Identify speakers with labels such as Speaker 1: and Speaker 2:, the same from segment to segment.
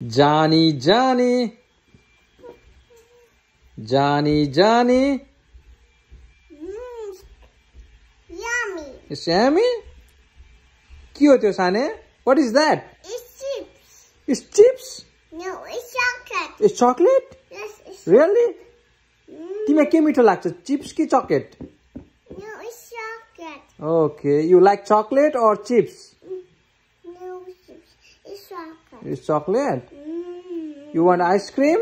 Speaker 1: Johnny, Johnny. Johnny, Johnny.
Speaker 2: Mm. Yummy.
Speaker 1: It's yummy? के हो त्यो Sane what is that
Speaker 2: It's chips.
Speaker 1: It's chips
Speaker 2: No, it's chocolate.
Speaker 1: It's chocolate
Speaker 2: Yes, it's.
Speaker 1: Really
Speaker 2: Mm.
Speaker 1: तिमीलाई के मिठो लाग्छ chips कि chocolate
Speaker 2: No, it's chocolate.
Speaker 1: Okay you like
Speaker 2: chocolate or chips chocolate.
Speaker 1: It's chocolate
Speaker 2: Mm.
Speaker 1: You want ice cream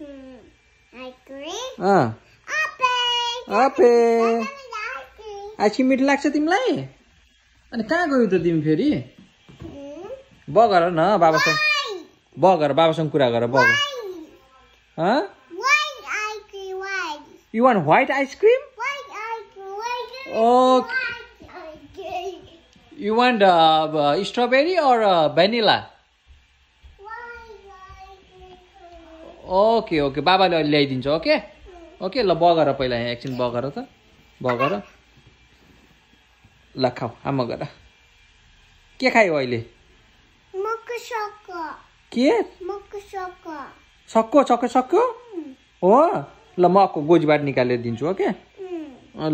Speaker 2: Hmm. I agree.
Speaker 1: अँ
Speaker 2: Apple.
Speaker 1: अपे
Speaker 2: Apple.
Speaker 1: Ice cream मिठो लाग्छ तिमीलाई अनि कहाँ गयौ त तिमी फेरि
Speaker 2: Hmm.
Speaker 1: ब गर न बाबासँग
Speaker 2: Why?
Speaker 1: ब गर बाबासँग कुरा गर ब गर
Speaker 2: Why?
Speaker 1: हँ
Speaker 2: Why I agree? Why?
Speaker 1: You want
Speaker 2: white ice cream Why
Speaker 1: you want strawberry or vanilla
Speaker 2: Why I agree?
Speaker 1: Okay okay बाबाले अहिले ल्याइदिन्छ ओके ओके ल बगर पहिला यहाँ एकछिन बगर त बगर ल खाऊ आमा गर के खायो अहिले. के. सक्को सक्यो सक्यो हो ल म अर्को गोजीबाट निकालेर दिन्छु ओके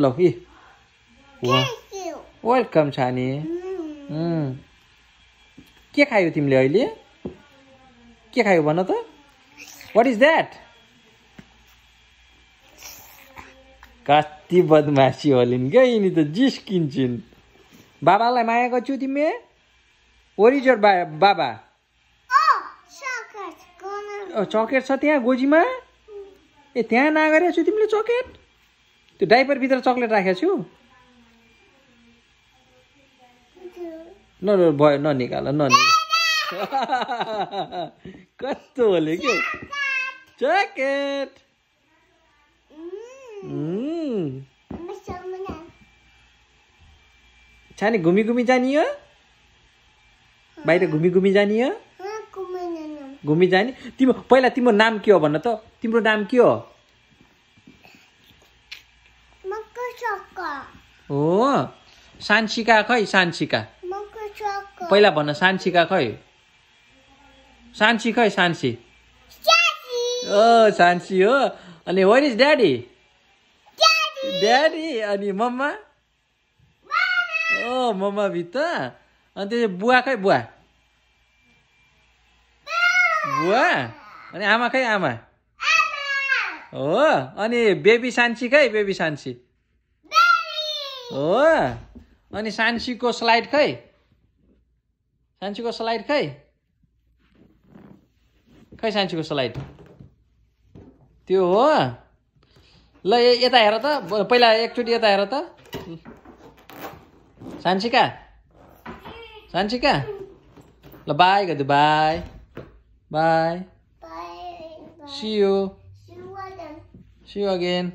Speaker 1: ल ए
Speaker 2: you.
Speaker 1: वेलकम छाने. के खायो तिमीले अहिले? के खायो भन त? वाट इज द्याट कति बदमासी होलिन् क्या यिनी त जिस्किन्छन्? बाबालाई माया गर्छु तिमी ओरिजर बा बाबा?
Speaker 2: Oh,
Speaker 1: चकेट छ त्यहाँ गोजीमा? ए त्यहाँ नागरेको छु तिमीले चकेट त्यो डाइपरभित्र चक्लेट राखेको छु। न न, भयो ननिकाल ननिकाल कस्तो होले के चकेट
Speaker 2: Mm. Mana.
Speaker 1: छाने घुमी घुमी जाने हो बाहिर घुमी घुमी जाने हो. घुमी जाने तिम्रो पहिला तिम्रो नाम के हो भन त तिम्रो नाम के हो. हो सान्सिका खै सान्सिका. पहिला भन सान्सिका खै? सान्सी खै सान्सी. ओ सान्सी हो। अनि वर इज ड्याडी. ड्याडी अनि मम्मा? ओ मम्मा भित्र अनि त्यो बुवा खै बुवा? बुवा? अनि आमा खै आमा? हो। अनि बेबी सान्सी खै बेबी सान्सी हो। अनि सान्सीको स्लाइड खै? सान्सीको स्लाइड खै? खै सान्सीको स्लाइड? त्यो हो। ल यता हेर त। पहिला एकचोटि यता हेर त। सान्सिका सान्सिका ल बाई गरिदियो bye. Bye.
Speaker 2: Bye.
Speaker 1: See you
Speaker 2: See you again.
Speaker 1: See you again